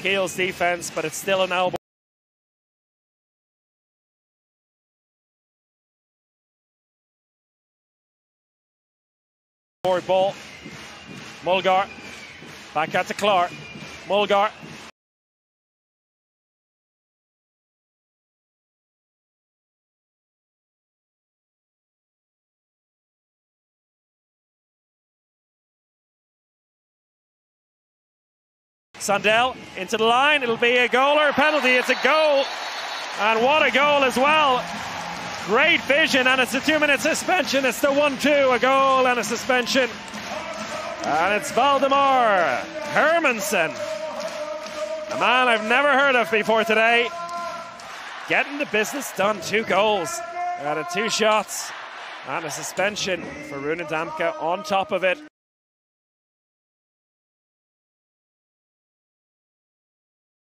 Kiel's defense, but it's still an elbow. Ball. Møllgaard. Back out to Claar. Møllgaard. Sandell into the line. It'll be a goal or a penalty. It's a goal. And what a goal as well. Great vision, and it's a two minute suspension. It's the 1 2, a goal and a suspension. And it's Valdemar Hermansen, a man I've never heard of before today. Getting the business done. Two goals out of two shots and a suspension for Rune Dahmke on top of it.